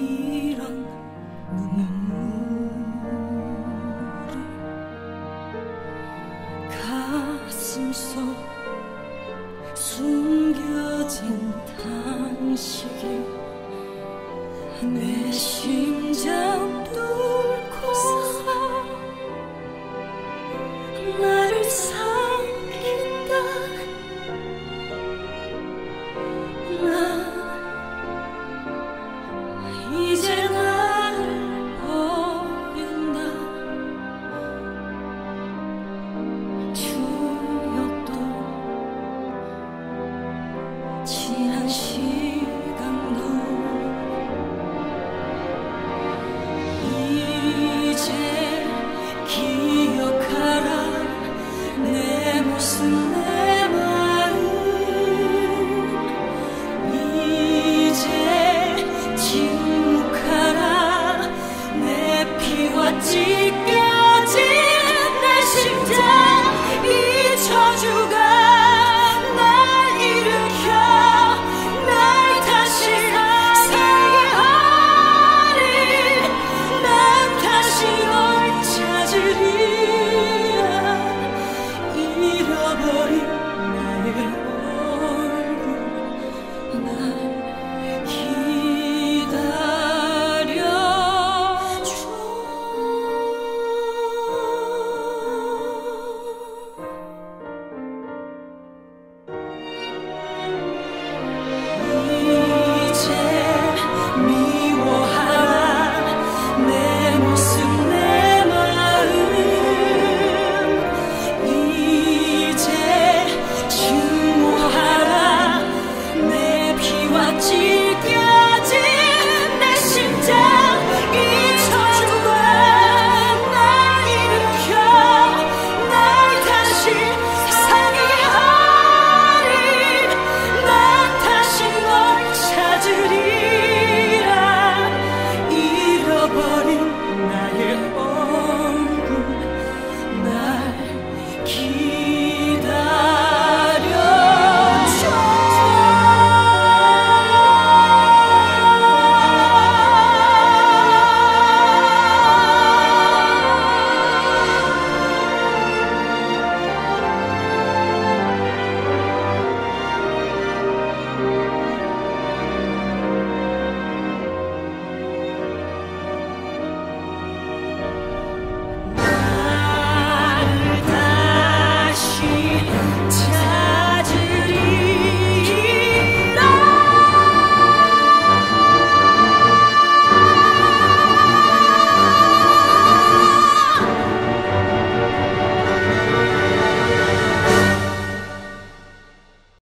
이런 눈물을 가슴 속 숨겨진 탄식이 내심. te.